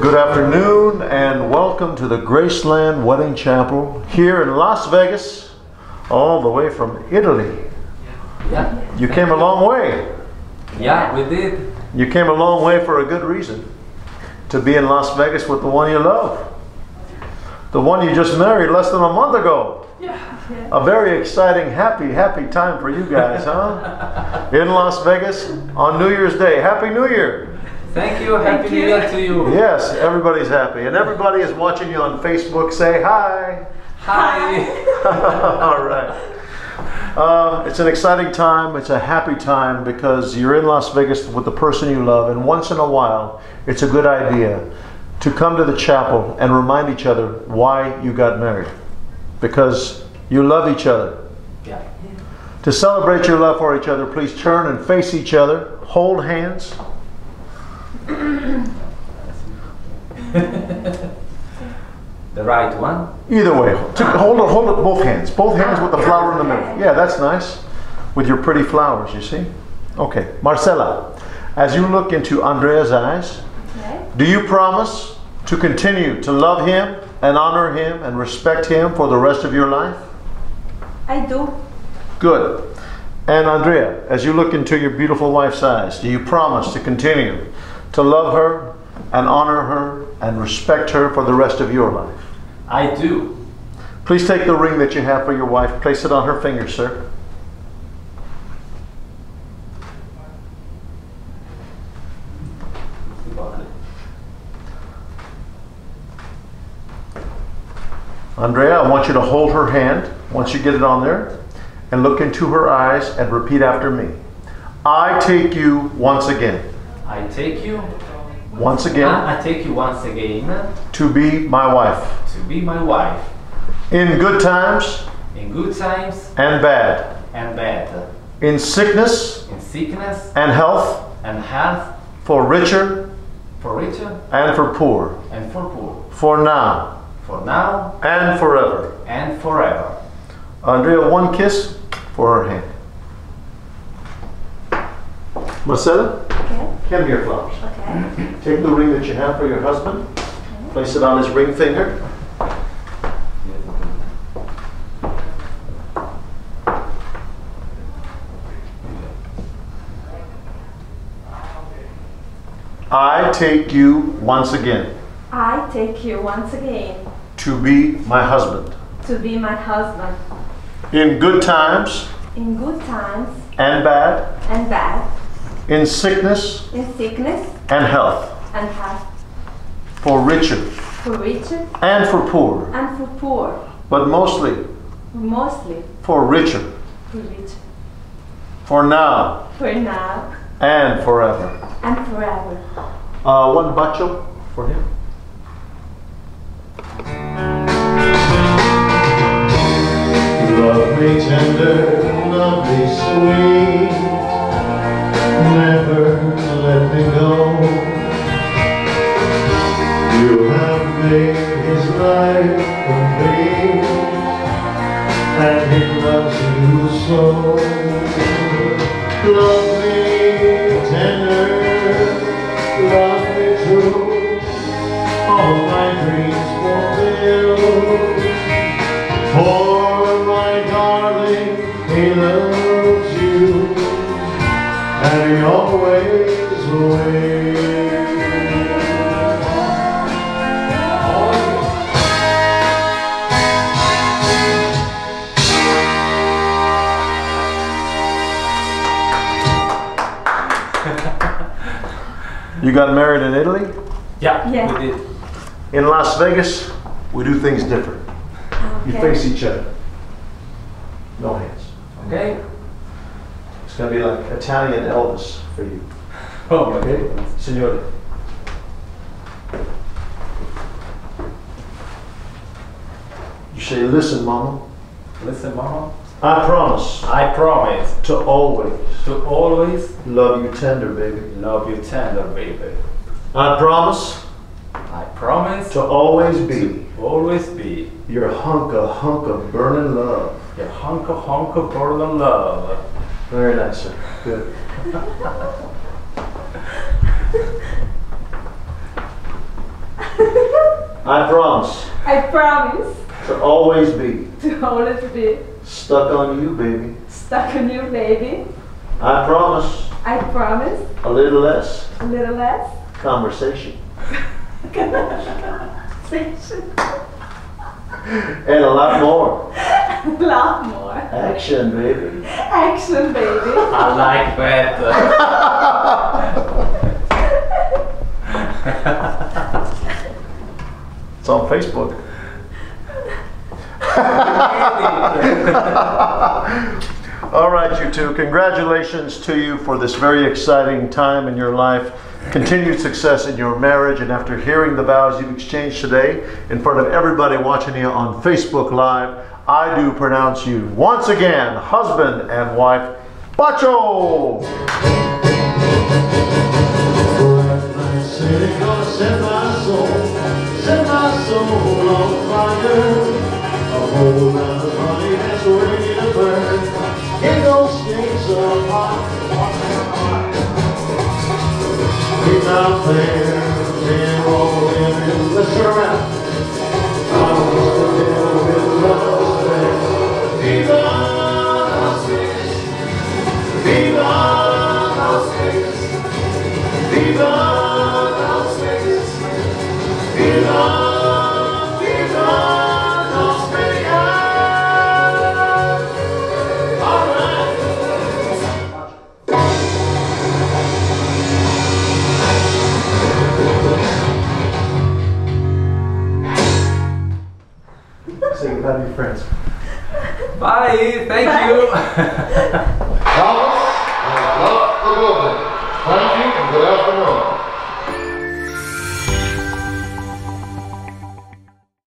Good afternoon and welcome to the Graceland Wedding Chapel here in Las Vegas, all the way from Italy. Yeah, You came a long way. yeah, we did. You came a long way for a good reason. To be in Las Vegas with the one you love. The one you just married less than a month ago. Yeah. A very exciting, happy, happy time for you guys, huh? In Las Vegas on New Year's Day. Happy New Year! Thank you. Happy New Year to you. Yes, everybody's happy. And everybody is watching you on Facebook. Say hi. Hi. All right. Uh, it's an exciting time. It's a happy time because you're in Las Vegas with the person you love, and once in a while, it's a good idea to come to the chapel and remind each other why you got married. Because you love each other. Yeah. To celebrate your love for each other, please turn and face each other, hold hands. The right one. Either way, to- hold it, hold it both hands, both hands with the flower in the middle. Yeah, that's nice. With your pretty flowers, you see. Okay, Marcella, as you look into Andrea's eyes, Okay. do you promise to continue to love him and honor him and respect him for the rest of your life? I do. Good. And Andrea, as you look into your beautiful wife's eyes, do you promise to continue to love her and honor her and respect her for the rest of your life? I do. Please take the ring that you have for your wife, place it on her finger, sir. Andrea, I want you to hold her hand once you get it on there and look into her eyes and repeat after me. I take you once again, I take you. Once again, I I take you once again to be my wife. to be my wife In good times in good times and bad, and bad, in sickness in sickness and health, and health, for richer for richer and for poor, and for poor, for now for now and forever. and forever. Andrea, one kiss for her hand. Marcella, Okay. hand me your flowers. Okay. Take the ring that you have for your husband, place it on his ring finger. I take you once again I take you once again to be my husband. to be my husband In good times in good times and bad, and bad, in sickness in sickness and health, and health, for richer for richer and for poor, and for poor, but mostly mostly for richer, for richer, for now for now and forever. and forever. Uh, one bacho for him. Love me tender, love me sweet, never let me go. You have made his life complete, and he loves you so. Love You got married in Italy? Yeah, Yeah. we did. In Las Vegas, we do things different. Ah, okay. You face each other. No hands. Okay. It's gonna be like Italian Elvis for you. Oh my Okay? Signore. You say, listen, mama, Listen, mama. I promise I promise to always to always love you tender, baby. love you tender, baby. I promise I promise to always be always be your hunk of hunk of burning love. your hunk of hunk of burning love. Very nice, sir. Good. I promise I promise to always be to always be stuck on you, baby. stuck on you, baby. I promise I promise a little less a little less conversation conversation, and a lot more a lot more action, baby. action, baby. I like that. It's on Facebook. All right, you two. Congratulations to you for this very exciting time in your life. Continued success in your marriage. And after hearing the vows you've exchanged today in front of everybody watching you on Facebook Live, I do pronounce you once again husband and wife. Bacho! Set my soul. That's ready to burn. In those sticks of hot. Out there, rolling in the. I'm say goodbye to your friends. Bye. Thank Bye. you. Thomas, uh, thank you and good afternoon.